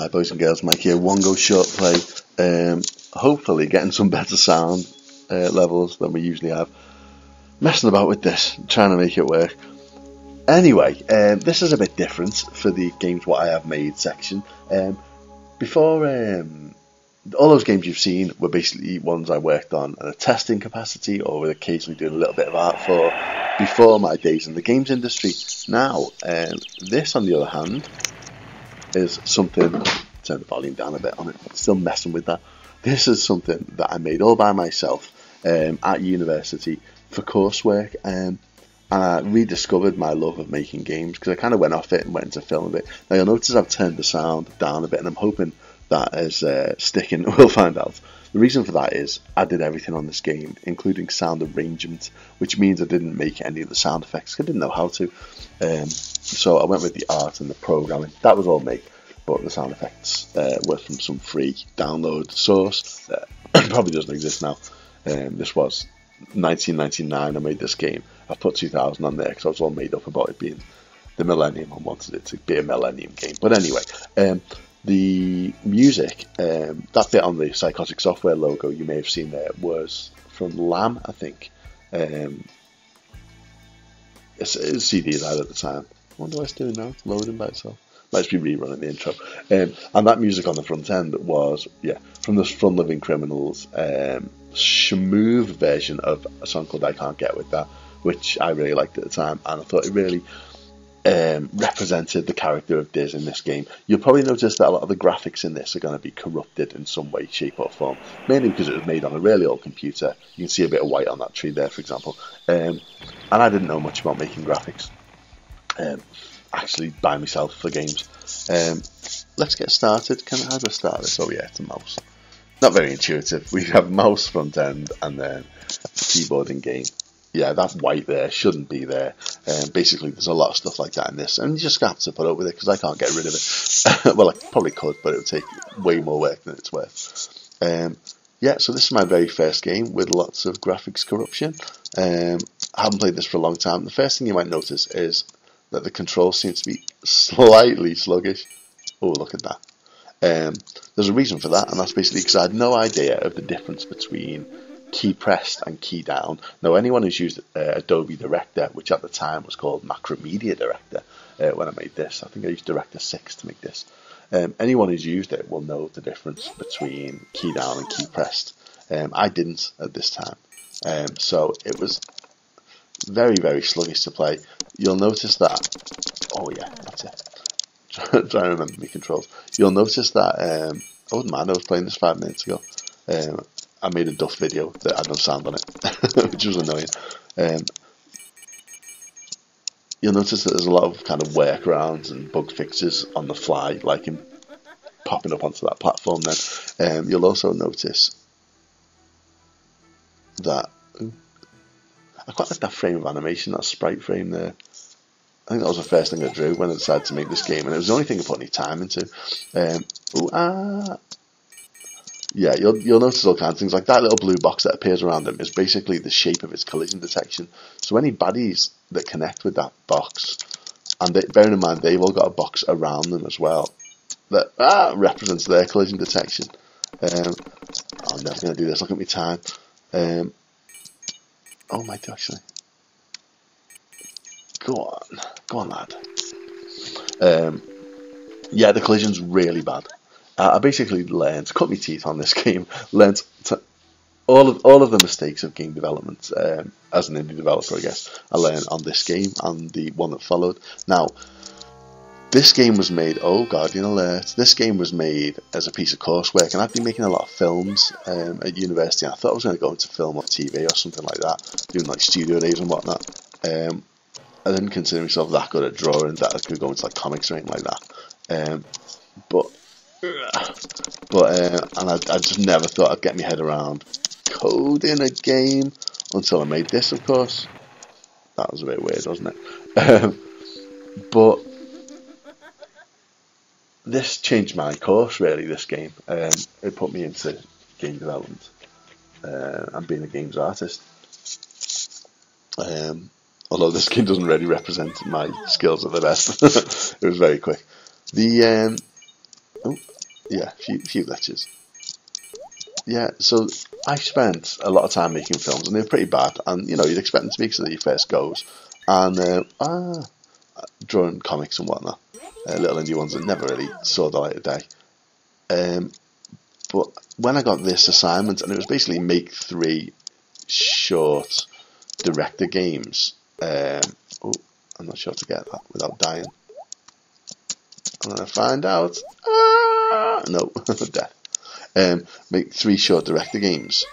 Hi, boys and girls. Mike here. One go short play. Um, hopefully, getting some better sound uh, levels than we usually have. Messing about with this, trying to make it work. Anyway, um, this is a bit different for the games what I have made section. Um, before um, all those games you've seen were basically ones I worked on at a testing capacity or with occasionally doing a little bit of art for before my days in the games industry. Now, um, this on the other hand is something. Turn the volume down a bit on it. Still messing with that. This is something that I made all by myself um, at university for coursework, um, and I rediscovered my love of making games because I kind of went off it and went into film a bit. Now you'll notice I've turned the sound down a bit, and I'm hoping that is uh, sticking. We'll find out. The reason for that is I did everything on this game, including sound arrangement, which means I didn't make any of the sound effects. I didn't know how to. Um, so I went with the art and the programming. That was all me, but the sound effects uh, were from some free download source probably doesn't exist now. Um, this was 1999. I made this game. I put 2000 on there because I was all made up about it being the Millennium. I wanted it to be a Millennium game. But anyway, um, the music, um, that bit on the Psychotic Software logo you may have seen there was from Lamb, I think. Um, it's, it's CD that at the time. I what it's doing now. It's loading by itself. Might just be rerunning the intro. Um, and that music on the front end was, yeah, from the Fun Lovin' Criminals um, smooth version of a song called I Can't Get With That, which I really liked at the time. And I thought it really um, represented the character of Diz in this game. You'll probably notice that a lot of the graphics in this are going to be corrupted in some way, shape, or form, mainly because it was made on a really old computer. You can see a bit of white on that tree there, for example. Um, and I didn't know much about making graphics, um, actually, by myself for games. Um, let's get started. Can I I start this? Oh, yeah, it's a mouse. Not very intuitive. We have mouse front end and then keyboard in game yeah, that white there shouldn't be there. Um, basically, there's a lot of stuff like that in this, and you just have to put up with it because I can't get rid of it. well, I probably could, but it would take way more work than it's worth. Um, yeah, so this is my very first game with lots of graphics corruption. Um, I haven't played this for a long time. The first thing you might notice is that the controls seem to be slightly sluggish. Oh, look at that. Um, there's a reason for that, and that's basically because I had no idea of the difference between key pressed and key down. Now, anyone who's used uh, Adobe Director, which at the time was called Macromedia Director, uh, when I made this, I think I used Director 6 to make this. Um, anyone who's used it will know the difference between key down and key pressed. Um, I didn't at this time. Um, so it was very, very sluggish to play. You'll notice that, oh yeah, that's it. Try to remember my controls. You'll notice that, um, I wouldn't mind, I was playing this five minutes ago. Um, I made a Duff video that had no sound on it, which was annoying. Um, you'll notice that there's a lot of kind of workarounds and bug fixes on the fly, like in popping up onto that platform. Then um, you'll also notice that ooh, I quite like that frame of animation, that sprite frame there. I think that was the first thing I drew when I decided to make this game, and it was the only thing I put any time into. Um, ooh, ah, yeah, you'll you'll notice all kinds of things like that little blue box that appears around them is basically the shape of its collision detection. So any baddies that connect with that box, and they, bearing in mind they've all got a box around them as well that ah, represents their collision detection. Um, I'm never going to do this. Look at my time. Um, oh my gosh! Go on, go on, lad. Um, yeah, the collision's really bad. I basically learned, cut my teeth on this game, learned all of all of the mistakes of game development um, as an indie developer. I guess I learned on this game and the one that followed. Now, this game was made. Oh, Guardian alert! This game was made as a piece of coursework, and I've been making a lot of films um, at university. I thought I was going to go into film or TV or something like that, doing like studio days and whatnot. Um, I didn't consider myself that good at drawing that I could go into like comics or anything like that. Um, but but uh, and I, I just never thought I'd get my head around coding a game until I made this, of course. That was a bit weird, wasn't it? Um, but this changed my course really. This game, um, it put me into game development uh, and being a games artist. Um, although this game doesn't really represent my skills at the best, it was very quick. The um, Oh, yeah, few few glitches. Yeah, so I spent a lot of time making films, and they're pretty bad. And you know, you'd expect them to be because they're your first goes. And uh, ah, drawing comics and whatnot, uh, little indie ones that never really saw the light of day. Um, but when I got this assignment, and it was basically make three short director games. Um, oh, I'm not sure how to get that without dying. I'm gonna find out. Ah, no, death. Um, make three short director games.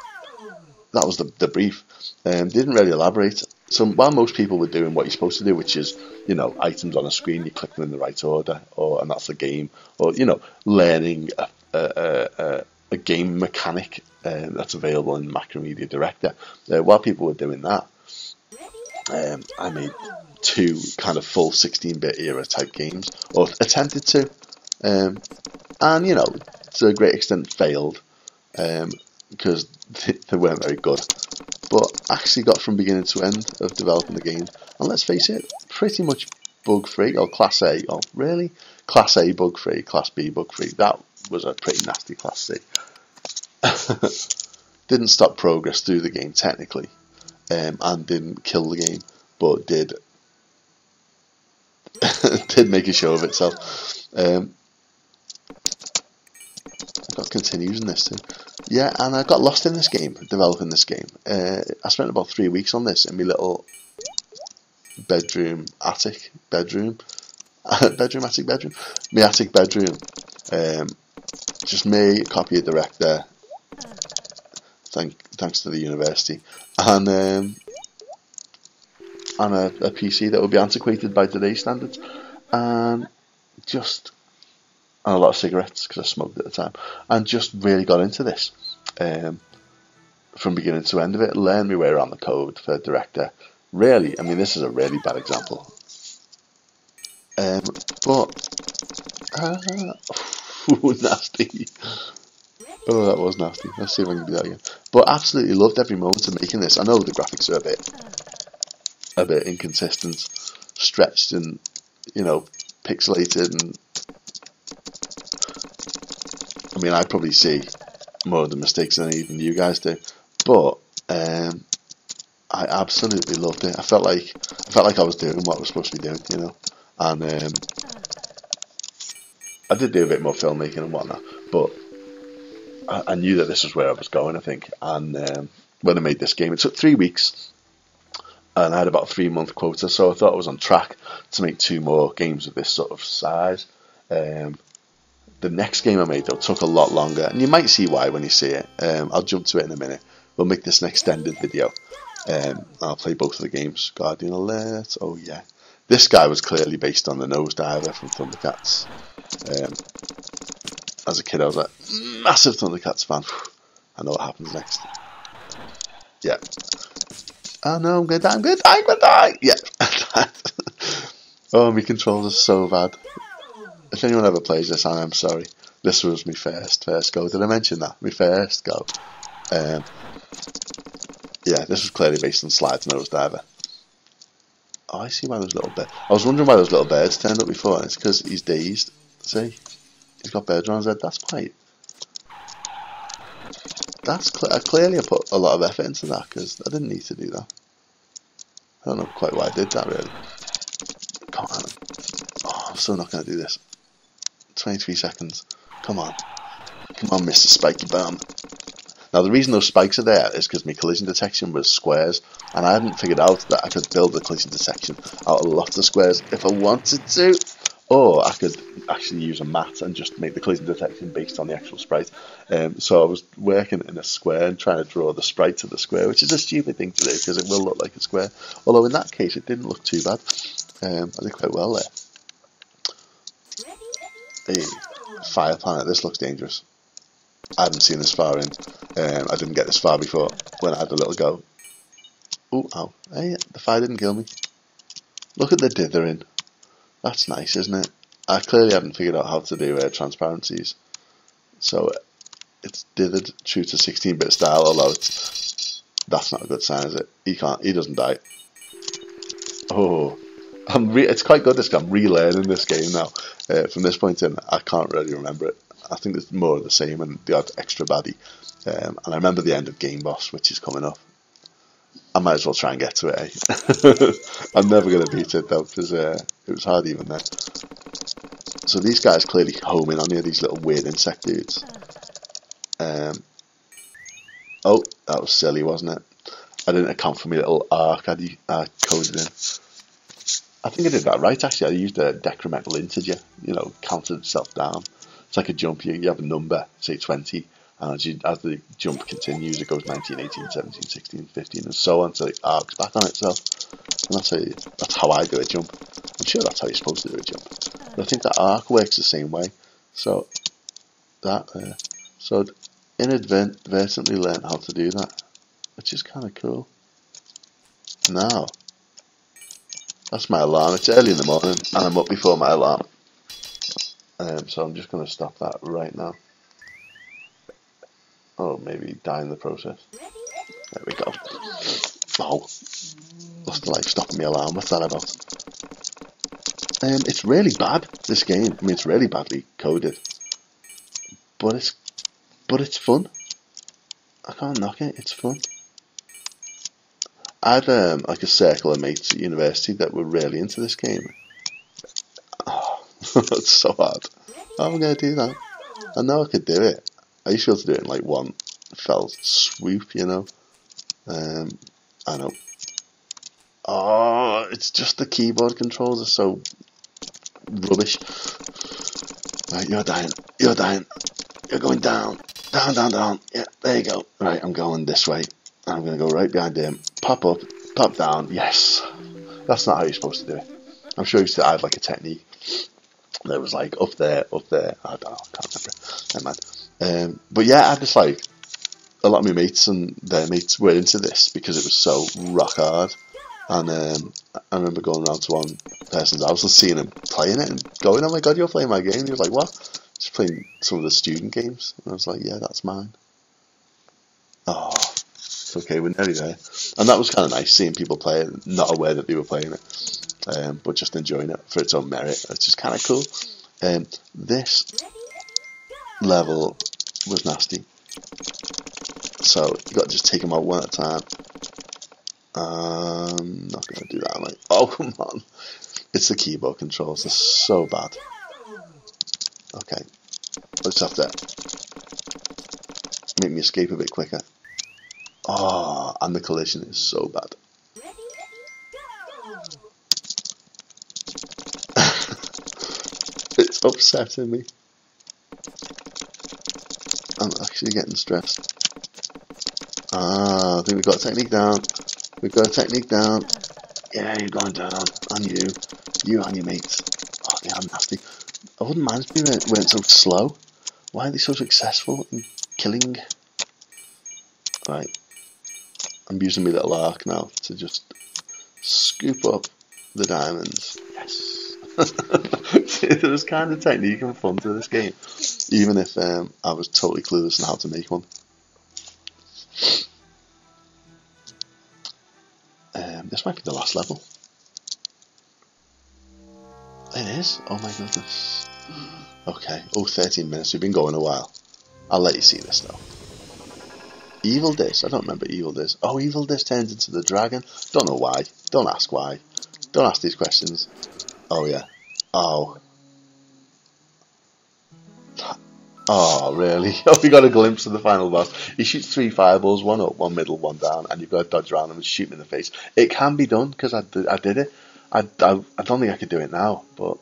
That was the, the brief. Um, didn't really elaborate. So while most people were doing what you're supposed to do, which is, you know, items on a screen, you click them in the right order, or and that's the game, or you know, learning a, a, a, a game mechanic uh, that's available in Macromedia Director. Uh, while people were doing that, um, I made two kind of full 16-bit era type games, or attempted to, um, and you know, to a great extent failed um, because they weren't very good. But actually got from beginning to end of developing the game, and let's face it, pretty much bug free or class A. Oh, really? Class A bug free, class B bug free. That was a pretty nasty class C. didn't stop progress through the game technically, um, and didn't kill the game, but did did make a show of itself. Um, I've got continues in this too. Yeah, and I got lost in this game, developing this game. Uh, I spent about three weeks on this in my little bedroom, attic, bedroom, bedroom, attic, bedroom, my attic bedroom. Um, just me, copy of director. Thank, thanks to the university, and um, and a, a PC that would be antiquated by today's standards, and just and a lot of cigarettes because I smoked at the time, and just really got into this um, from beginning to end of it. Learned my way around the code for director. Really, I mean, this is a really bad example, um, but uh, nasty. Oh, that was nasty. Let's see if I can do that again. But absolutely loved every moment of making this. I know the graphics are a bit, a bit inconsistent, stretched, and you know, pixelated and I mean, I probably see more of the mistakes than even you guys do, but um, I absolutely loved it. I felt like I felt like I was doing what I was supposed to be doing, you know, and um, I did do a bit more filmmaking and whatnot, but I, I knew that this was where I was going. I think, and um, when I made this game, it took three weeks. And I had about a three month quota, so I thought I was on track to make two more games of this sort of size. Um, the next game I made though took a lot longer, and you might see why when you see it. Um, I'll jump to it in a minute. We'll make this an extended video. Um, I'll play both of the games. Guardian Alert. Oh yeah, this guy was clearly based on the Nosediver from Thundercats. Um, as a kid, I was like massive Thundercats fan. I know what happens next. Yeah. Oh no, I'm gonna die. I'm gonna die. I'm gonna die. Yeah. oh, my controls are so bad if anyone ever plays this, I am sorry. This was my first first go. Did I mention that? My first go. Um, yeah, this was clearly based on Slithe's Nosediver. Oh, I see why those little birds. I was wondering why those little birds turned up before. It's because he's dazed. See, he's got birds around his head. That's quite. That's cl clearly I put a lot of effort into that because I didn't need to do that. I don't know quite why I did that really. Come on. Oh, I'm still not going to do this. 23 seconds. Come on. Come on, Mr. Spiky Bum. Now, the reason those spikes are there is because my collision detection was squares, and I hadn't figured out that I could build the collision detection out of lots of squares if I wanted to. Or I could actually use a mat and just make the collision detection based on the actual sprite. Um, so I was working in a square and trying to draw the sprite of the square, which is a stupid thing to do because it will look like a square. Although in that case, it didn't look too bad. Um, I did quite well there. Hey, fire planet, this looks dangerous. I haven't seen this far in. Um, I didn't get this far before when I had a little go. Oh, ow. Hey, the fire didn't kill me. Look at the dithering. That's nice, isn't it? I clearly haven't figured out how to do uh, transparencies. So it's dithered true to 16-bit style, although it's, that's not a good sign, is it? He can't, he doesn't die. Oh, I'm re- it's quite good. This I'm relearning this game now. Uh, from this point in, I can't really remember it. I think it's more of the same and the odd extra baddie. Um, and I remember the end of Game Boss, which is coming up. I might as well try and get to it. Eh? I'm never going to beat it though because uh, it was hard even then. So these guys clearly home in on you, these little weird insect dudes. Um, oh, that was silly, wasn't it? I didn't account for my little arc I, I coded in. I think I did that right actually. I used a decremental integer, you know, counted itself down. It's like a jump, you, you have a number, say 20, and as, you, as the jump continues, it goes 19, 18, 17, 16, 15, and so on, so it arcs back on itself. And that's how, you, that's how I do a jump. I'm sure that's how you're supposed to do a jump. But I think that arc works the same way. So, that. Uh, so, inadvertently learned how to do that, which is kind of cool. Now, that's my alarm. It's early in the morning, and I'm up before my alarm. Um, so I'm just going to stop that right now. Oh, maybe die in the process. There we go. Oh, the life stopping me alarm? What's that about? Um, it's really bad. This game. I mean, it's really badly coded, but it's but it's fun. I can't knock it. It's fun. I had um, like a circle of mates at university that were really into this game. Oh, it's so hard. How am I going to do that? I know I could do it. I used to be able to do it in like one fell swoop, you know. Um, I know. Oh, it's just the keyboard controls are so rubbish. Right, you're dying. You're dying. You're going down. Down, down, down. Yeah, there you go. Right, I'm going this way. I'm going to go right behind him. Pop up. Pop down. Yes. That's not how you're supposed to do it. I'm sure you used to have like a technique that was like up there, up there. I don't know. I can't remember. Um, but yeah, I just like a lot of my mates and their mates were into this because it was so rock hard. And um, I remember going around to one person's house and seeing him playing it and going, "Oh my god, you're playing my game!" And he was like, "What?" Just playing some of the student games. And I was like, "Yeah, that's mine." Oh, it's okay, we're nearly there. And that was kind of nice seeing people play it, not aware that they were playing it, um, but just enjoying it for its own merit. It's just kind of cool. Um, this level was nasty. So you got to just take them out one at a time. Um, not going to do that, am I? Oh, come on. It's the keyboard controls. They're so bad. Okay. Let's have to make me escape a bit quicker. Oh, and the collision is so bad. it's upsetting me. I'm actually getting stressed. Ah, I think we've got technique down. We've got a technique down. Yeah, you're going down. On you. You and your mates. Oh, they are nasty. I wouldn't mind if we went, went so slow. Why are they so successful in killing? Right. I'm using my little arc now to just scoop up the diamonds. Yes. there was kind of technique and fun to this game, even if um, I was totally clueless on how to make one. Um, this might be the last level. It is? Oh my goodness. Okay. Oh, 13 minutes. We've been going a while. I'll let you see this though. Evil Diz. I don't remember Evil Diz. Oh, Evil Diz turns into the dragon. Don't know why. Don't ask why. Don't ask these questions. Oh yeah. Oh. Oh, really? Oh, we got a glimpse of the final boss. He shoots three fireballs, one up, one middle, one down, and you've got to dodge around them and shoot him in the face. It can be done because I I did it. I, I, I don't think I could do it now, but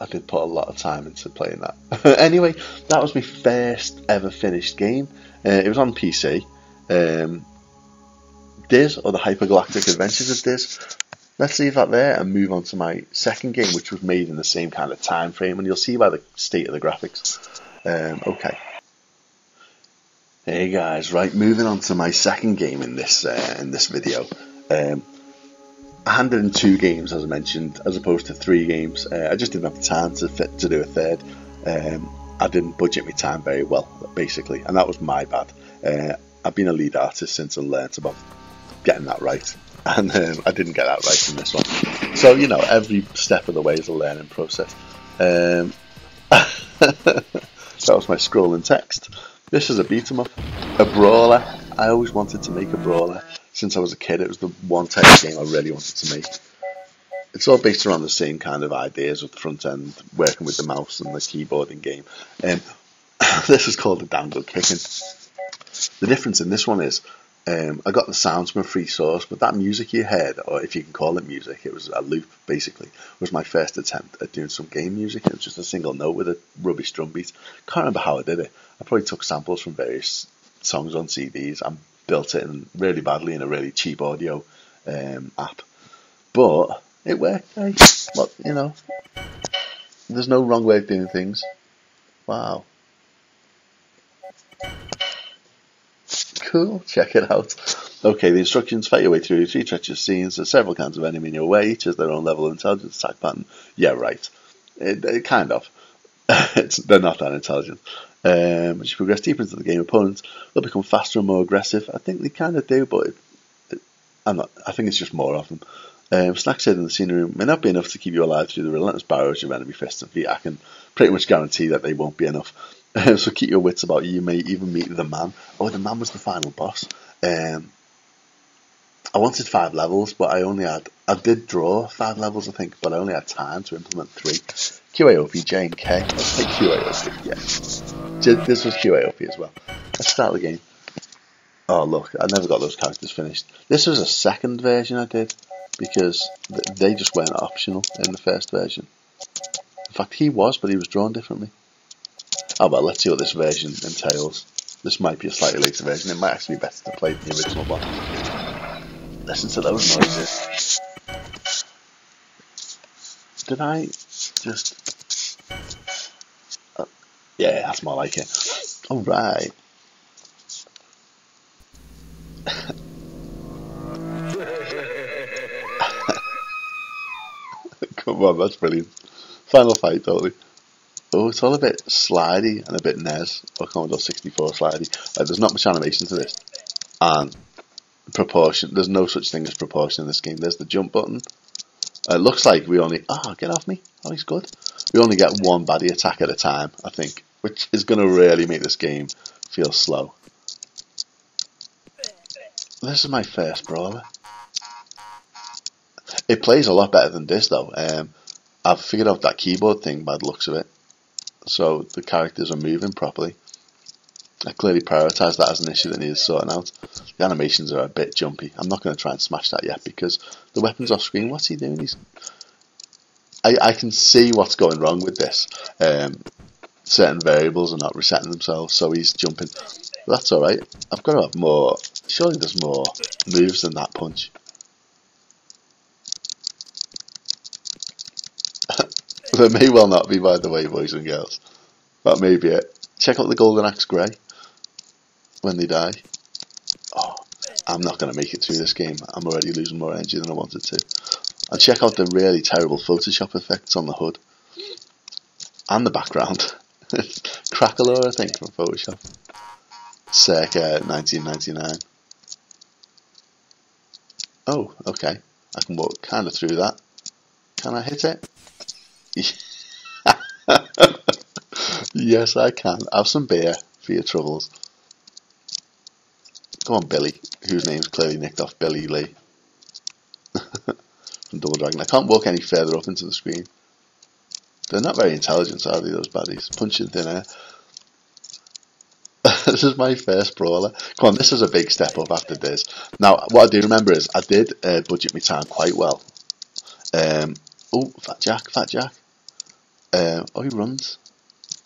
I did put a lot of time into playing that. anyway, that was my first ever finished game. Uh, it was on PC. Um, Diz, or the Hypergalactic Adventures of Diz. Let's leave that there and move on to my second game, which was made in the same kind of time frame, and you'll see by the state of the graphics. Um, okay. Hey guys, right, moving on to my second game in this uh, in this video. Um, I handed in two games, as I mentioned, as opposed to three games. Uh, I just didn't have the time to fit to do a third. Um, I didn't budget my time very well, basically, and that was my bad. Uh, I've been a lead artist since I learnt about getting that right. and um, I didn't get that right in this one. So you know, every step of the way is a learning process. Um, that was my scrolling text. This is a beat 'em up, a brawler. I always wanted to make a brawler since I was a kid. It was the one type of game I really wanted to make. It's all based around the same kind of ideas of the front end, working with the mouse and the keyboard in game. Um, this is called the Damn Good Kicking. The difference in this one is um, I got the sounds from a free source, but that music you heard, or if you can call it music, it was a loop basically, was my first attempt at doing some game music. It was just a single note with a rubbish drum beat. Can't remember how I did it. I probably took samples from various songs on CDs built it in really badly in a really cheap audio um, app. But it worked. Eh? What you know, there's no wrong way of doing things. Wow. Cool, check it out. Okay, the instructions fight your way through three treacherous scenes. There's several kinds of enemy in your way, each has their own level of intelligence attack pattern. Yeah, right. It, it kind of. they're not that intelligent. Um, as you progress deeper into the game, opponents will become faster and more aggressive. I think they kind of do, but it, it, I'm not. I think it's just more of them. Um, snacks hidden in the scenery may not be enough to keep you alive through the relentless barrage of enemy fists and feet. I can pretty much guarantee that they won't be enough. so keep your wits about you. You may even meet the man. Oh, the man was the final boss. Um, I wanted five levels, but I only had. I did draw five levels, I think, but I only had time to implement three. QAOP, J and K. Let's take QAOP, yeah. This was QAOP as well. Let's start the game. Oh, look, I never got those characters finished. This was a second version I did, because they just weren't optional in the first version. In fact, he was, but he was drawn differently. Oh well, let's see what this version entails. This might be a slightly later version. It might actually be better to play the original one. Listen to those noises. Did I just... Uh, yeah, that's more like it. Alright. Come on, that's brilliant. Final fight, totally. Oh, it's all a bit slidey and a bit NES or Commodore 64 slidey. Uh, there's not much animation to this. And proportion, there's no such thing as proportion in this game. There's the jump button. Uh, it looks like we only, ah, oh, get off me. Oh, he's good. We only get one baddie attack at a time, I think, which is going to really make this game feel slow. This is my first brawler. It plays a lot better than this, though. Um, I've figured out that keyboard thing by the looks of it so the characters are moving properly. I clearly prioritised that as an issue that needs sorting out. The animations are a bit jumpy. I'm not going to try and smash that yet because the weapon's off screen. What's he doing? He's I, I can see what's going wrong with this. Um, certain variables are not resetting themselves, so he's jumping. That's alright. I've got to have more. Surely there's more moves than that punch. there may well not be, by the way, boys and girls. That may be it. Check out the Golden Axe Grey when they die. Oh, I'm not going to make it through this game. I'm already losing more energy than I wanted to. And check out the really terrible Photoshop effects on the hood and the background. Craquelure, I think, from Photoshop. Circa 1999. Oh, okay. I can walk kind of through that. Can I hit it? yes, I can. Have some beer for your troubles. Come on, Billy, whose name's clearly nicked off Billy Lee. From Double Dragon. I can't walk any further up into the screen. They're not very intelligent, are they, those baddies? Punching thin air. this is my first brawler. Come on, this is a big step up after this. Now, what I do remember is I did uh, budget my time quite well. Um, oh, Fat Jack, Fat Jack. Uh, oh, he runs.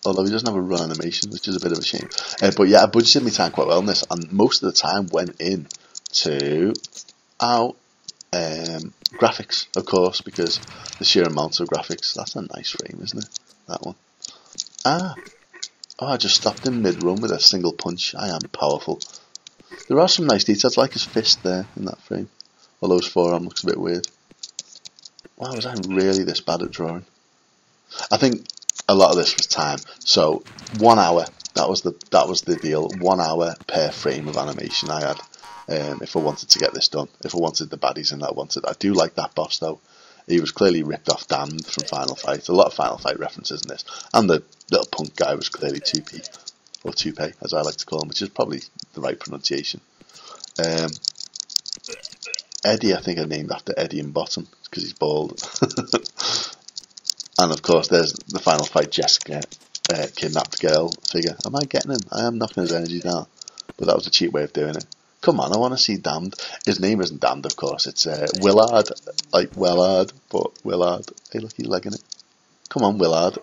Although he doesn't have a run animation, which is a bit of a shame. Uh, but yeah, I budgeted my time quite well on this, and most of the time went in to out um, graphics, of course, because the sheer amount of graphics. That's a nice frame, isn't it? That one. Ah. Oh, I just stopped him mid-run with a single punch. I am powerful. There are some nice details, like his fist there in that frame. Although his forearm looks a bit weird. Wow, was I really this bad at drawing? I think a lot of this was time. So one hour. That was the that was the deal. One hour per frame of animation I had. Um, if I wanted to get this done, if I wanted the baddies and that I wanted, I do like that boss though. He was clearly ripped off Damnd from Final Fight. A lot of Final Fight references in this, and the little punk guy was clearly 2P or 2P as I like to call him, which is probably the right pronunciation. Um, Eddie, I think I named after Eddie in Bottom because he's bald. and of course, there's the Final Fight Jessica uh, kidnapped girl figure. Am I getting him? I am knocking his energy down, but that was a cheap way of doing it. Come on, I want to see Damnd. His name isn't Damnd, of course. It's uh, Willard, like Willard, but Willard. Hey, look, he's legging it. Come on, Willard.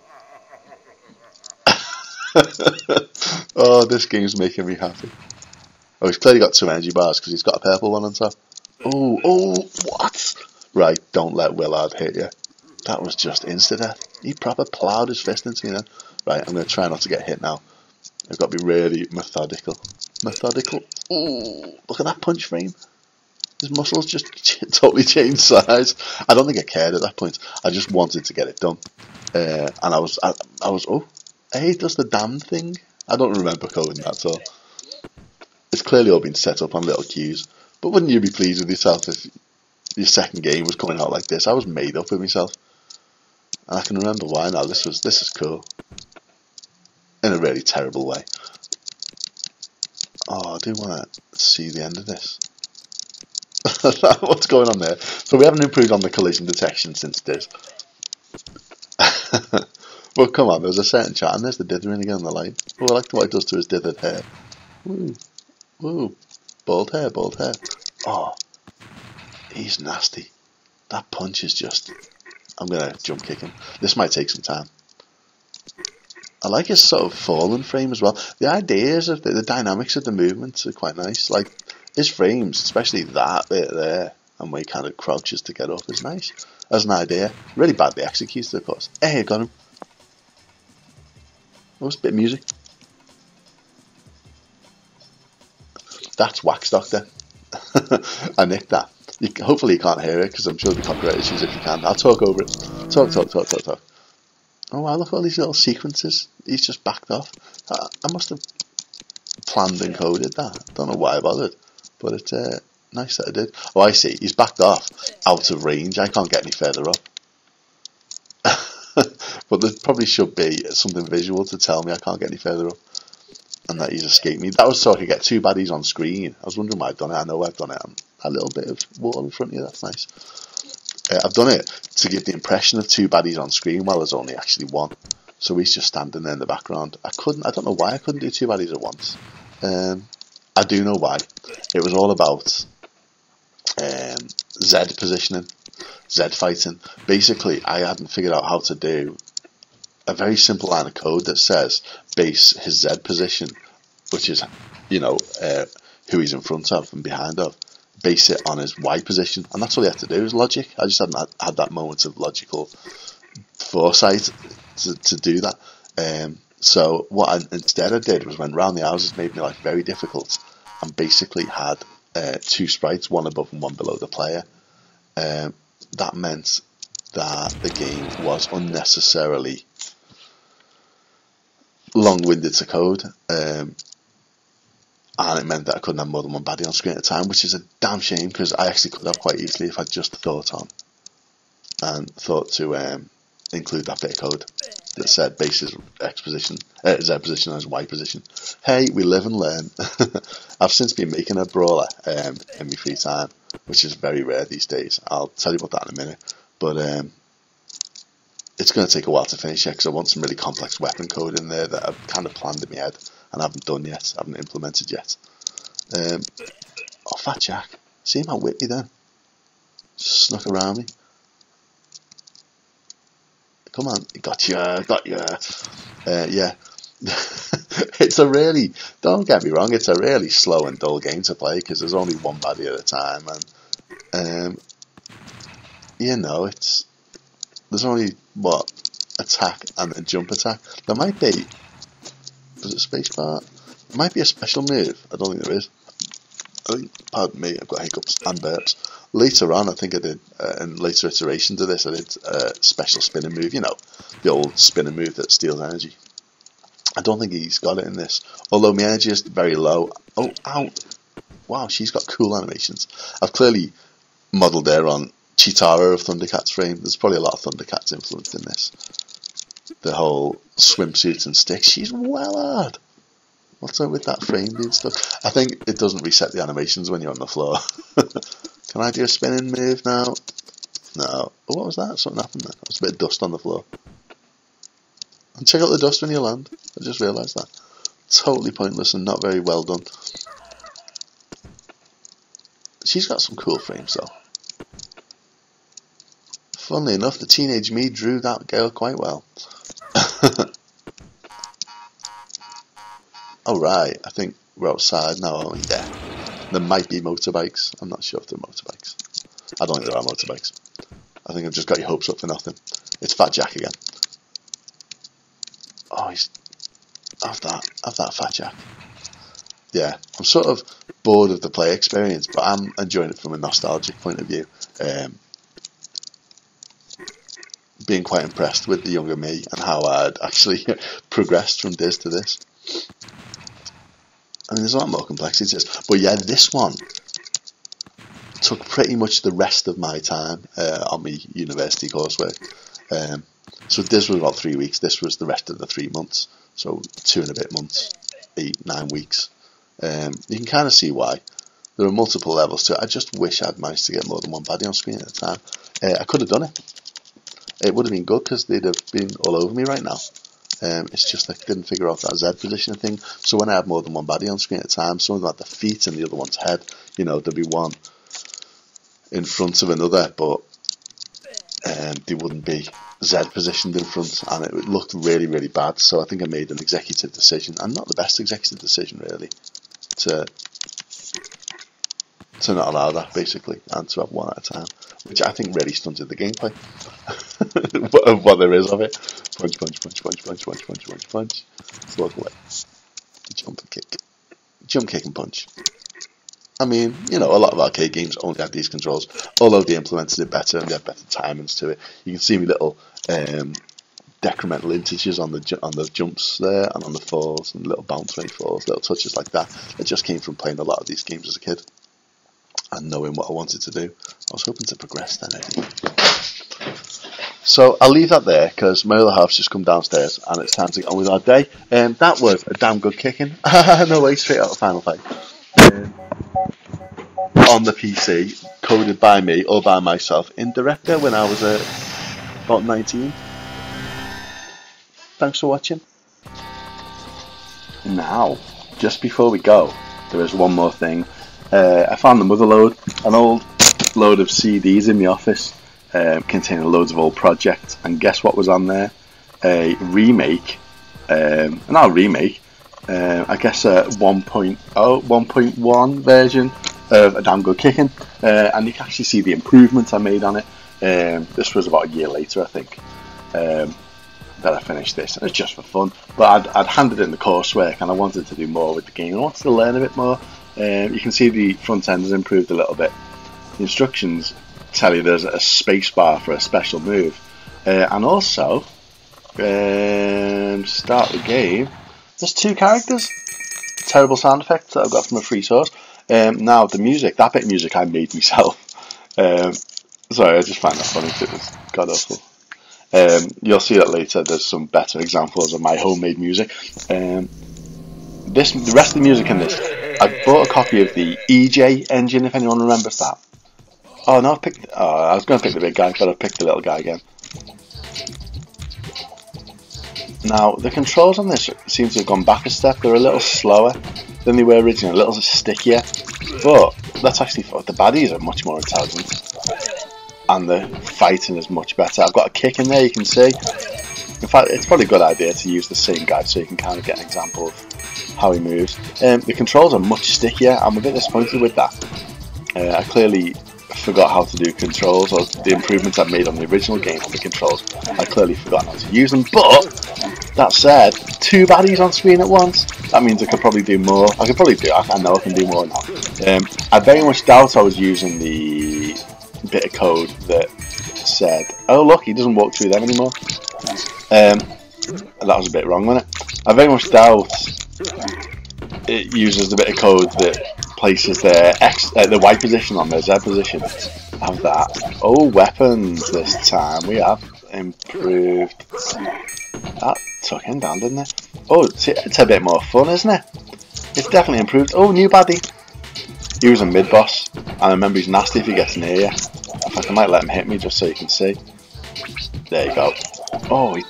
oh, this game's making me happy. Oh, he's clearly got two energy bars because he's got a purple one on top. Oh, oh, what? Right, don't let Willard hit you. That was just insta-death. He proper ploughed his fist into me then. Right, I'm going to try not to get hit now. I've got to be really methodical. Methodical. Ooh, look at that punch frame. His muscles just totally changed size. I don't think I cared at that point. I just wanted to get it done. Uh, and I was, I, I was, oh, hey, does the damn thing. I don't remember coding that, so it's clearly all been set up on little cues. But wouldn't you be pleased with yourself if your second game was coming out like this? I was made up with myself. And I can remember why now. This was this is cool. In a really terrible way. Oh, I do want to see the end of this. What's going on there? So we haven't improved on the collision detection since this. well, come on, there's a certain chat, and there's the dithering again on the line. Oh, I like what it does to his dithered hair. Woo, woo, bald hair, bald hair. Oh, he's nasty. That punch is just... I'm going to jump kick him. This might take some time. I like his sort of fallen frame as well. The ideas of the, the dynamics of the movements are quite nice. Like his frames, especially that bit there, and where he kind of crouches to get up, is nice as an idea. Really badly executed, of course. Hey, got him. What's a bit of music? That's Wax Doctor. I nicked that. You, hopefully you can't hear it because I'm sure be copyright issues if you can. I'll talk over it. Talk, talk, talk, talk, talk. Oh I look at all these little sequences. He's just backed off. I, I must have planned and coded that. Don't know why I bothered, but it's uh, nice that I did. Oh, I see. He's backed off, out of range. I can't get any further up. but there probably should be something visual to tell me I can't get any further up. And that he's escaped me. That was so I could get two baddies on screen. I was wondering why I've done it. I know I've done it. A little bit of water in front of you, that's nice. Uh, I've done it to give the impression of two baddies on screen while there's only actually one. So he's just standing there in the background. I couldn't, I don't know why I couldn't do two baddies at once. Um, I do know why. It was all about um, Z positioning, Z fighting. Basically, I hadn't figured out how to do a very simple line of code that says base his Z position, which is, you know, uh, who he's in front of and behind of base it on his Y position, and that's all he had to do was logic. I just hadn't had that moment of logical foresight to, to do that. Um, so what I instead I did was when round the houses made my life very difficult, and basically had uh, two sprites, one above and one below the player. Um, that meant that the game was unnecessarily long-winded to code. Um, and it meant that I couldn't have more than one baddie on screen at a time, which is a damn shame because I actually could have quite easily if I'd just thought on and thought to um, include that bit of code that said bases X position, uh, Z position as Y position. Hey, we live and learn. I've since been making a brawler um, in my free time, which is very rare these days. I'll tell you about that in a minute. But um, it's going to take a while to finish it because I want some really complex weapon code in there that I've kind of planned in my head and I haven't done yet, I haven't implemented yet. Um, oh, Fat Jack. See him with me then. Snuck around me. Come on, got you, got you. Uh, yeah. it's a really, don't get me wrong, it's a really slow and dull game to play because there's only one body at a time and, um, you know, it's, there's only, what, attack and a jump attack. There might be was it spacebar? Might be a special move. I don't think there is. I think, pardon me, I've got hiccups and burps. Later on, I think I did, uh, in later iterations of this, I did a special spinning move, you know, the old spinning move that steals energy. I don't think he's got it in this. Although my energy is very low. Oh, ow! wow, she's got cool animations. I've clearly modelled her on Cheetara of Thundercats frame. There's probably a lot of Thundercats influence in this. The whole swimsuits and sticks. She's well hard. What's up with that frame being stuck? I think it doesn't reset the animations when you're on the floor. Can I do a spinning move now? No. Oh, what was that? Something happened there. There's a bit of dust on the floor. And check out the dust when you land. I just realised that. Totally pointless and not very well done. She's got some cool frames though. Funnily enough, the teenage me drew that girl quite well. Alright, I think we're outside now, yeah. There might be motorbikes. I'm not sure if they're motorbikes. I don't think there are motorbikes. I think I've just got your hopes up for nothing. It's Fat Jack again. Oh, he's... Have that. Have that, Fat Jack. Yeah, I'm sort of bored of the play experience, but I'm enjoying it from a nostalgic point of view. Um, being quite impressed with the younger me and how I'd actually progressed from this to this. I mean, there's a lot more complexities, but yeah, this one took pretty much the rest of my time uh, on my university coursework. Um, so this was about three weeks. This was the rest of the three months. So two and a bit months, eight, nine weeks. Um, you can kind of see why. There are multiple levels to it. I just wish I'd managed to get more than one body on screen at a time. Uh, I could have done it. It would have been good because they'd have been all over me right now. Um, it's just I didn't figure out that Z position thing. So when I had more than one baddie on screen at a time, some of them had the feet and the other one's head. You know, there'd be one in front of another, but um, they wouldn't be Z positioned in front, and it looked really, really bad. So I think I made an executive decision, and not the best executive decision really, to to not allow that basically, and to have one at a time, which I think really stunted the gameplay of what there is of it. Punch, punch, punch, punch, punch, punch, punch, punch, punch. Walk away. Jump and kick. Jump, kick, and punch. I mean, you know, a lot of arcade games only have these controls, although they implemented it better and they have better timings to it. You can see me little um, decremental integers on the on the jumps there and on the falls and little bounce he falls, little touches like that. It just came from playing a lot of these games as a kid and knowing what I wanted to do. I was hoping to progress then. So I'll leave that there because my other half's just come downstairs and it's time to get on with our day. Um, that was a damn good kicking. no way, straight out of Final Fight. Um, on the PC, coded by me or by myself in Director when I was uh, about 19. Thanks for watching. Now, just before we go, there is one more thing. Uh, I found the motherload, an old load of CDs in the office um, containing loads of old projects, and guess what was on there? A remake, um, not remake, uh, I guess a 1.0, 1.1 version of A Damn Good Kicking, uh, and you can actually see the improvements I made on it. Um, this was about a year later, I think, um, that I finished this, and it's just for fun. But I'd, I'd handed in the coursework, and I wanted to do more with the game. I wanted to learn a bit more. Um, you can see the front end has improved a little bit. The instructions tell you there's a space bar for a special move, uh, and also um, start the game. There's two characters. Terrible sound effects that I've got from a free source. Um, now the music, that bit of music I made myself. Um, sorry, I just find that funny. It was god awful. Um, you'll see that later. There's some better examples of my homemade music. Um, this, the rest of the music in this, I bought a copy of the EJ engine. If anyone remembers that. Oh no, I picked. Oh, I was going to pick the big guy, but I picked the little guy again. Now the controls on this seem to have gone back a step. They're a little slower than they were originally, a little stickier. But that's actually the baddies are much more intelligent, and the fighting is much better. I've got a kick in there, you can see. In fact, it's probably a good idea to use the same guide so you can kind of get an example of how he moves. Um, the controls are much stickier. I'm a bit disappointed with that. Uh, I clearly forgot how to do controls or the improvements I've made on the original game on the controls. I clearly forgot how to use them. But that said, two baddies on screen at once. That means I could probably do more. I could probably do. I know I can do more now. Um, I very much doubt I was using the bit of code that said, "Oh look, he doesn't walk through them anymore." Um, that was a bit wrong, wasn't it? I very much doubt it uses the bit of code that places the X, uh, the Y position on the Z position. Have that. Oh, weapons this time. We have improved. That took him down, didn't it? Oh, it's, it's a bit more fun, isn't it? It's definitely improved. Oh, new baddie. He was a mid boss. I remember he's nasty if he gets near you. In fact, I might let him hit me just so you can see. There you go. Oh, he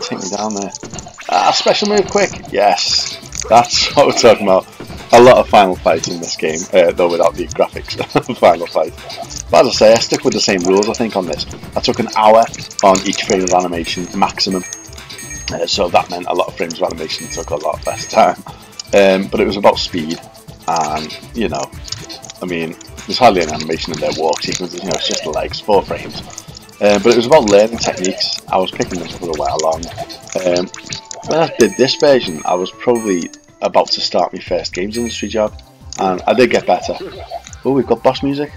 take me down there. Ah, special move, quick! Yes, that's what we're talking about. A lot of final fights in this game, uh, though without the graphics of final fight. But as I say, I stick with the same rules I think on this. I took an hour on each frame of animation maximum, uh, so that meant a lot of frames of animation took a lot less time. Um, but it was about speed, and you know, I mean, there's hardly an animation in their walk sequences. You know, it's just the legs, four frames. Um, but it was about learning techniques. I was picking this for a while long. Um, when I did this version, I was probably about to start my first games industry job, and I did get better. Oh, we've got boss music.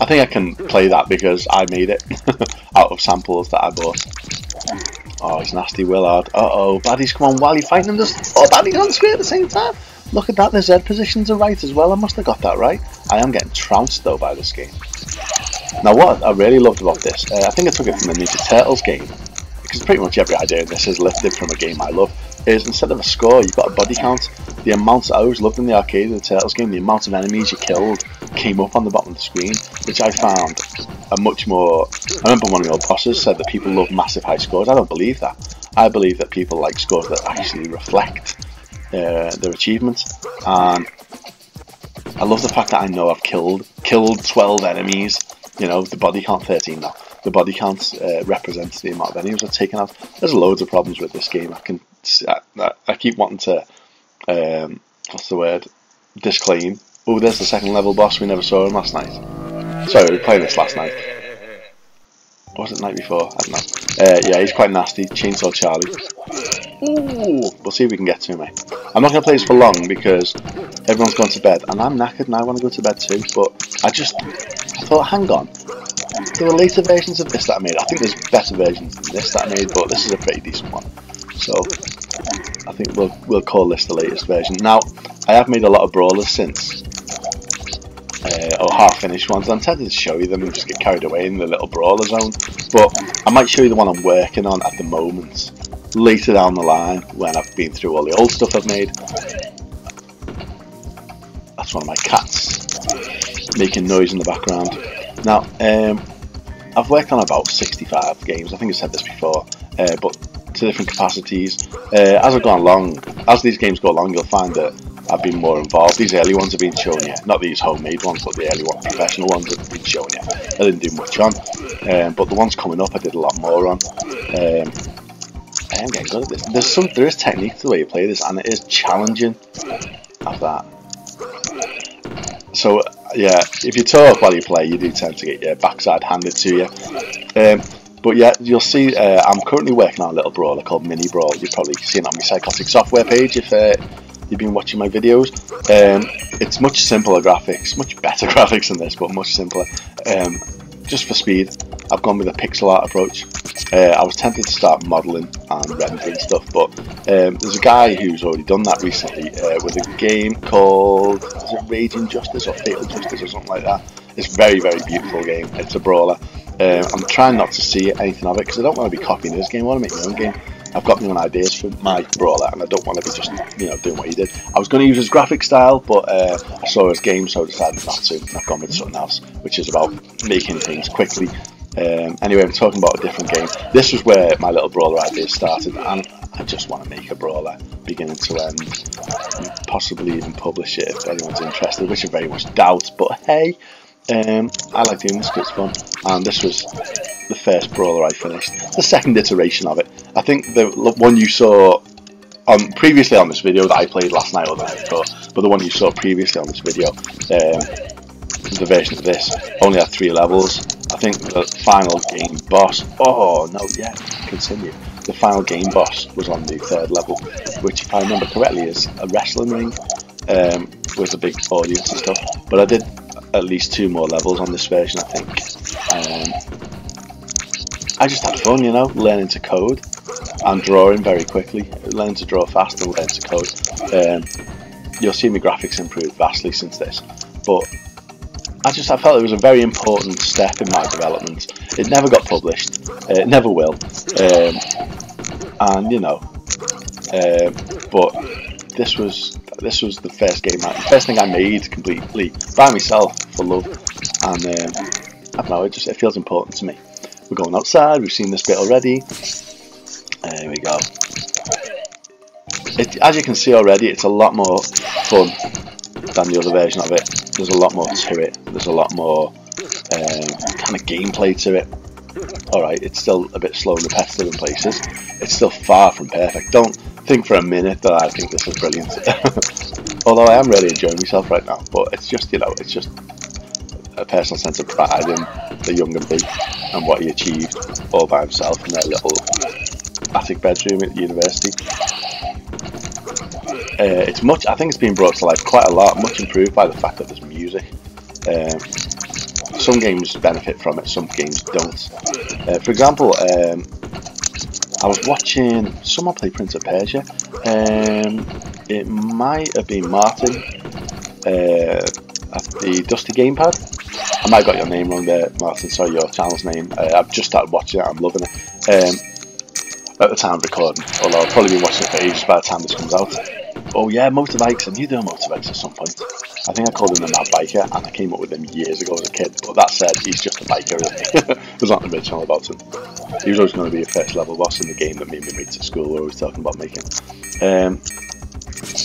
I think I can play that because I made it out of samples that I bought. Oh, he's nasty, Willard. Uh oh, baddies, come on, while you're fighting them, just. Oh, baddies on screen at the same time. Look at that, the Z positions are right as well. I must have got that right. I am getting trounced though by this game. Now, what I really loved about this, uh, I think I took it from the Ninja Turtles game, because pretty much every idea in this is lifted from a game I love, is instead of a score, you've got a body count. The amount I always loved in the arcade in the Turtles game, the amount of enemies you killed came up on the bottom of the screen, which I found a much more. I remember one of the old bosses said that people love massive high scores. I don't believe that. I believe that people like scores that actually reflect uh, their achievements, and I love the fact that I know I've killed killed 12 enemies. You know, the body count 13 now. The body count uh, represents the amount of enemies I've taken out. There's loads of problems with this game. I can I, I keep wanting to um, what's the word disclaim. Oh, there's the second level boss. We never saw him last night. Sorry, we were playing this last night. Was it the night before? I don't know. Uh, yeah, he's quite nasty. Chainsaw Charlie. Ooh, we'll see if we can get to him, mate. I'm not going to play this for long because everyone's gone to bed, and I'm knackered and I want to go to bed too. But I just I thought, hang on, there were later versions of this that I made. I think there's better versions than this that I made, but this is a pretty decent one. So I think we'll we'll call this the latest version. Now I have made a lot of brawlers since, uh, or half finished ones. I'm tempted to show you them and just get carried away in the little brawler zone, but I might show you the one I'm working on at the moment later down the line when I've been through all the old stuff I've made. That's one of my cats making noise in the background. Now, um, I've worked on about 65 games, I think I said this before, uh, but to different capacities. Uh, as I've gone along, as these games go along, you'll find that I've been more involved. These early ones have been shown you, not these homemade ones, but the early one, professional ones have been shown you. I didn't do much on, um, but the ones coming up I did a lot more on. Um, I am getting good at this. There's some, there is technique to the way you play this, and it is challenging at that. So yeah, if you talk while you play, you do tend to get your backside handed to you. Um, but yeah, you'll see. Uh, I'm currently working on a little brawler called Mini Brawl. You've probably seen it on my Psychotic Software page if uh, you've been watching my videos. Um, it's much simpler graphics, much better graphics than this, but much simpler. Um, just for speed, I've gone with a pixel art approach. Uh, I was tempted to start modelling and rendering stuff, but um, there's a guy who's already done that recently uh, with a game called is it Raging Justice or Fatal Justice or something like that. It's a very, very beautiful game. It's a brawler. Um, I'm trying not to see anything of it because I don't want to be copying his game. I want to make my own game. I've got my own ideas for my brawler, and I don't want to be just you know doing what he did. I was going to use his graphic style, but uh, I saw his game, so I decided not to. I've gone with something else, which is about making things quickly. Um, anyway, I'm talking about a different game. This was where my little brawler idea started, and I just want to make a brawler, beginning to end, possibly even publish it if anyone's interested, which I very much doubt. But hey, um, I like doing this it's fun, and this was the first brawler I finished. The second iteration of it. I think the one you saw previously on this video that I played last night or the night before, but the one you saw previously on this video, um, the version of this only had three levels. I think the final game boss. Oh no, yeah, continue. The final game boss was on the third level, which, if I remember correctly, is a wrestling ring um, with a big audience and stuff. But I did at least two more levels on this version, I think. Um, I just had fun, you know, learning to code. and drawing very quickly. Learning to draw fast and learn to code. Um, you'll see my graphics improved vastly since this, but I just I felt it was a very important step in my development. It never got published. Uh, it never will. Um, and you know, uh, but this was this was the first game, I, first thing I made completely by myself for love, and um, I don't know, it just it feels important to me. We're going outside. We've seen this bit already. There we go. It, as you can see already, it's a lot more fun than the other version of it. There's a lot more to it. There's a lot more um, kind of gameplay to it. Alright, it's still a bit slow and repetitive in places. It's still far from perfect. Don't think for a minute that I think this is brilliant. Although I am really enjoying myself right now, but it's just, you know, it's just a personal sense of pride in the young and me and what he achieved all by himself in their little attic bedroom at university. Uh, it's much. I think it's been brought to life quite a lot, much improved by the fact that there's music. Um, some games benefit from it, some games don't. Uh, for example, um, I was watching someone play Prince of Persia. Um, it might have been Martin uh, at the Dusty Gamepad. I might have got your name wrong there, Martin. Sorry, your channel's name. Uh, I've just started watching it. I'm loving it. Um, at the time of recording, although I've probably been watching it for ages by the time this comes out. Oh yeah, motorbikes. I knew there were motorbikes at some point. I think I called him the Mad Biker, and I came up with him years ago as a kid. But that said, he's just a biker, he? There's nothing original about him. He was always going to be a first level boss in the game that me and mates at school were always talking about making. Um,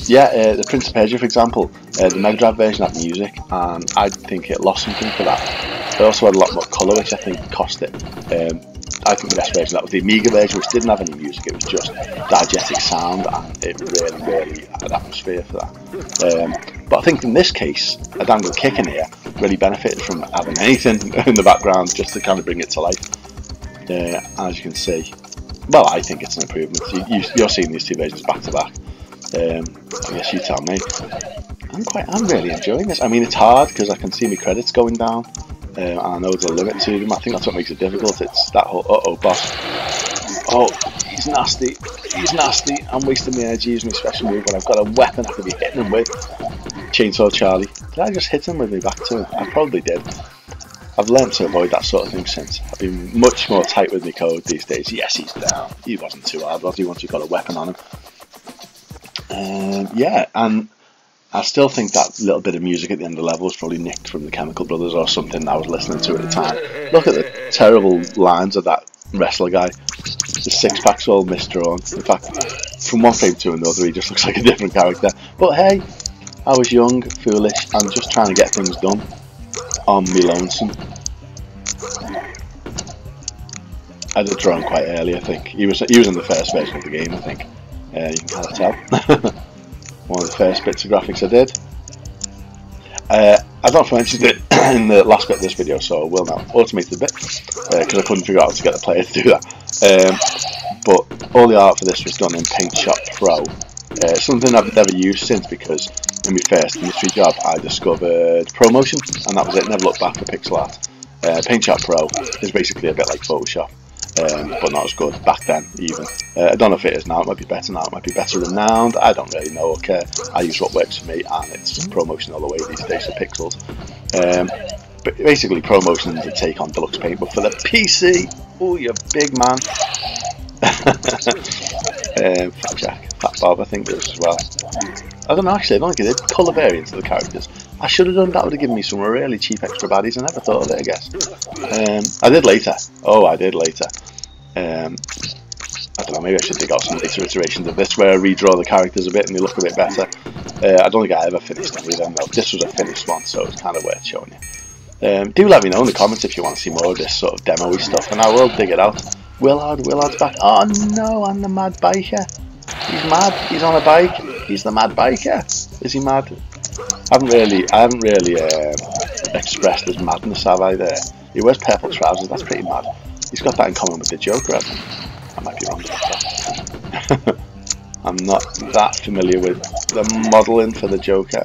yeah, uh, the Prince of Persia, for example, uh, the Mega Drive version had music, and I think it lost something for that. It also had a lot more colour, which I think cost it. Um, I think the best version that was the Amiga version, which didn't have any music. It was just diegetic sound, and it really, really had an atmosphere for that. Um, but I think in this case, a damn good kicking here really benefited from having anything in the background just to kind of bring it to life. Uh, as you can see, well, I think it's an improvement. You, are seeing these two versions back to back. Um, I guess you tell me. I'm quite, I'm really enjoying this. I mean, it's hard because I can see my credits going down. Uh, I know there's a limit to them. I think that's what makes it difficult. It's that whole uh oh boss. Oh, he's nasty. He's nasty. I'm wasting my energy using my special move when I've got a weapon I could be hitting him with. Chainsaw Charlie. Did I just hit him with me back to him? I probably did. I've learned to avoid that sort of thing since. I've been much more tight with my code these days. Yes, he's down. He wasn't too hard, was he, once you've got a weapon on him? Um, yeah, and I still think that little bit of music at the end of the level was probably nicked from the Chemical Brothers or something I was listening to at the time. Look at the terrible lines of that wrestler guy. The six pack's all misdrawn. In fact, from one frame to another, he just looks like a different character. But hey, I was young, foolish, and just trying to get things done on me lonesome. I did draw him quite early, I think. He was he was in the first version of the game, I think. Uh, you can kind of tell. one of the first bits of graphics I did. Uh, I've not mentioned it in the last bit of this video, so I will now automate the bit because uh, I couldn't figure out how to get the player to do that. Um, but all the art for this was done in Paint Shop Pro. Uh, something I've never used since because in my first mystery job I discovered ProMotion and that was it, never looked back for pixel art. Uh, Paint Shop Pro is basically a bit like Photoshop um, but not as good back then even. Uh, I don't know if it is now, it might be better now, it might be better renowned, I don't really know, okay. I use what works for me and it's ProMotion all the way these days for pixels. Um, but basically ProMotion is a take on Deluxe Paint, but for the PC, oh you big man. um, Fat Jack, Fat Bob I think as well. I don't know actually, I don't think it did. Colour variants of the characters. I should have done that, would have given me some really cheap extra baddies. I never thought of it, I guess. Um, I did later. Oh, I did later. Um, I don't know, maybe I should dig out some later iterations of this where I redraw the characters a bit and they look a bit better. Uh, I don't think I ever finished any of them though. This was a finished one, so it's kind of worth showing you. Um, do let me know in the comments if you want to see more of this sort of demo-y stuff, and I will dig it out. Willard, Willard's back. Oh no, I'm the mad biker. He's mad. He's on a bike. He's the mad biker. Is he mad? I haven't really, I haven't really uh, expressed his madness, have I? There, he wears purple trousers. That's pretty mad. He's got that in common with the Joker. I might be wrong about that. I'm not that familiar with the modelling for the Joker.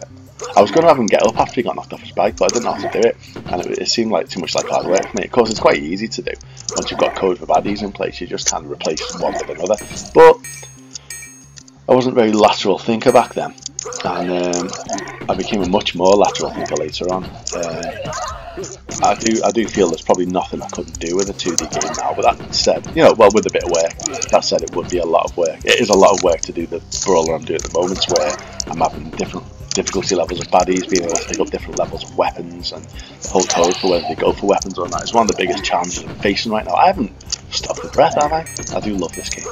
I was going to have him get up after he got knocked off his bike, but I didn't know how to do it, and it, it seemed like too much like hard work for me. Of course, it's quite easy to do once you've got code for baddies in place. You just kind of replace one with another. But I wasn't a very lateral thinker back then, and um, I became a much more lateral thinker later on. Uh, I do I do feel there's probably nothing I couldn't do with a 2D game now. But that said, you know, well, with a bit of work, that said, it would be a lot of work. It is a lot of work to do the brawler I'm doing at the moment, where I'm having different difficulty levels of baddies, being able to pick up different levels of weapons, and the whole for whether they go for weapons or not. It's one of the biggest challenges I'm facing right now. I haven't stopped the breath, have I? I do love this game.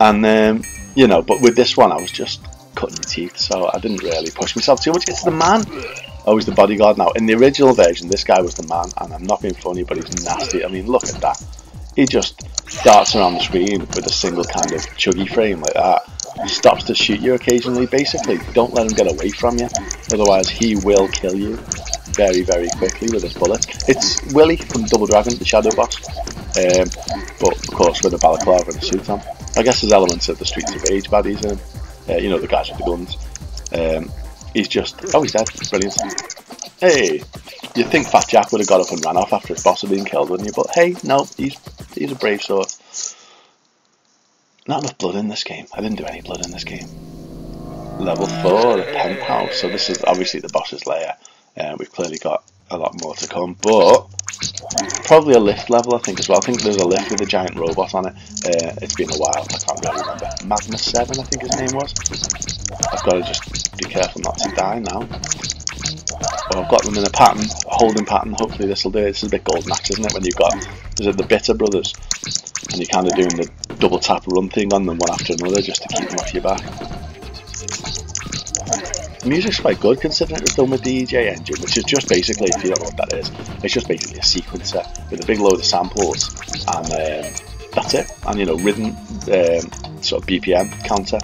And, um, you know, but with this one, I was just cutting my teeth, so I didn't really push myself too much. It's the man. Oh, he's the bodyguard now. In the original version, this guy was the man, and I'm not being funny, but he's nasty. I mean, look at that. He just darts around the screen with a single kind of chuggy frame like that. He stops to shoot you occasionally, basically. Don't let him get away from you, otherwise he will kill you very, very quickly with his bullets. It's Willy from Double Dragon, the Shadow Boss, um, but of course with a balaclava and a suit on. I guess there's elements of the Streets of Rage baddies in. Uh, you know, the guys with the guns. Um, he's just, oh, he's dead. Brilliant. Hey, you'd think Fat Jack would have got up and ran off after his boss had been killed, wouldn't you? But hey, no, he's he's a brave sort. Not enough blood in this game. I didn't do any blood in this game. Level 4, the penthouse. So this is obviously the boss's lair. Uh, we've clearly got a lot more to come, but probably a lift level I think as well. I think there's a lift with a giant robot on it. Uh, it's been a while, I can't really remember. Magnus 7 I think his name was. I've got to just be careful not to die now. Oh, I've got them in a pattern, a holding pattern. Hopefully this will do it. This is a bit golden axe, isn't it? When you've got, is it the Bitter Brothers? And you're kind of doing the double tap run thing on them one after another just to keep them off your back. Music's quite good considering it was done with the eJay engine, which is just basically, if you don't know what that is, it's just basically a sequencer with a big load of samples, and um, that's it. And you know, rhythm, um, sort of BPM counter.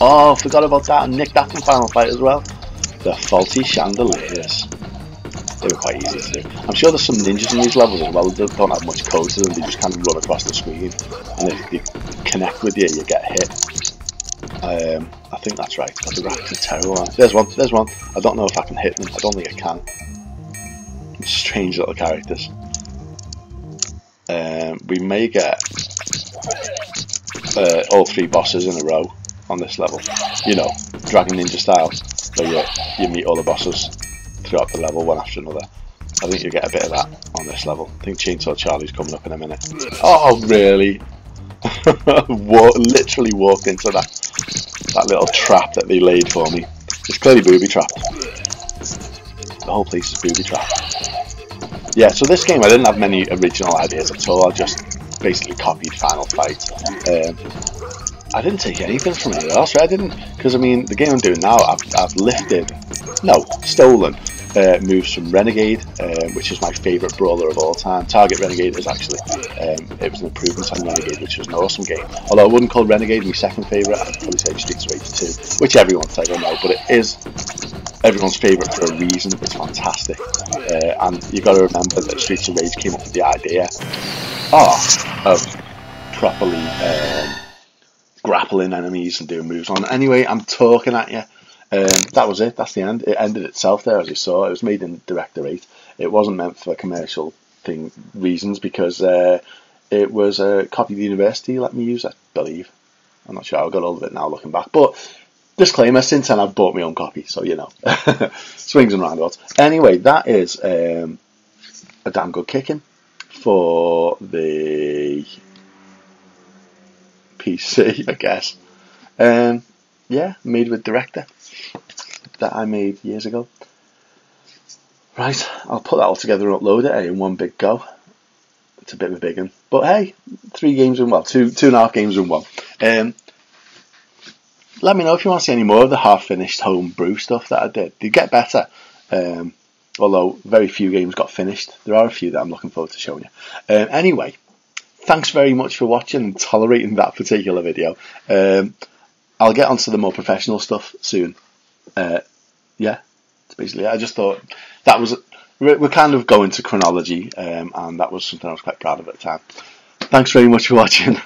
Oh, forgot about that, and nicked that from Final Fight as well. The faulty chandeliers. They were quite easy to do. I'm sure there's some ninjas in these levels as well. They don't have much code to them. They just kind of run across the screen, and if they connect with you, you get hit. Um, I think that's right. The graphics are terrible. There's one. There's one. I don't know if I can hit them. I don't think I can. Strange little characters. Um, we may get uh, all three bosses in a row on this level. You know, Dragon Ninja style, where you, you meet all the bosses throughout the level one after another. I think you get a bit of that on this level. I think Chainsaw Charlie's coming up in a minute. Oh, really? Walk, literally walked into that that little trap that they laid for me. It's clearly booby trapped. The whole place is booby trapped. Yeah, so this game I didn't have many original ideas at all. I just basically copied Final Fight. Um, I didn't take anything from anywhere else. Right? I didn't, because I mean, the game I'm doing now, I've, I've lifted, no, stolen uh, moves from Renegade, um, which is my favourite brawler of all time. Target Renegade is actually, um, it was an improvement on Renegade, which was an awesome game. Although I wouldn't call Renegade my second favourite, I'd probably say Streets of Rage 2, which everyone's say, I know, but it is everyone's favourite for a reason. It's fantastic. Uh, and you've got to remember that Streets of Rage came up with the idea oh, of properly um, grappling enemies and doing moves on. Anyway, I'm talking at you. Um, that was it. That's the end. It ended itself there, as you saw. It was made in Director 8. It wasn't meant for commercial thing reasons because uh, it was a copy of the university let me use, I believe. I'm not sure. I've got all of it now looking back. But disclaimer, since then I've bought my own copy, so you know. Swings and roundabouts. Anyway, that is um, a damn good kicking for the PC, I guess. Um, yeah, made with Director that I made years ago. Right, I'll put that all together and upload it in one big go. It's a bit of a big one, but hey, three games in well, two two and a half games in one. Um, let me know if you want to see any more of the half finished home brew stuff that I did. They get better, um, although very few games got finished. There are a few that I'm looking forward to showing you. Um, anyway, thanks very much for watching and tolerating that particular video. Um, I'll get onto the more professional stuff soon. Uh, yeah, basically. I just thought that was we're kind of going to chronology, um, and that was something I was quite proud of at the time. Thanks very much for watching.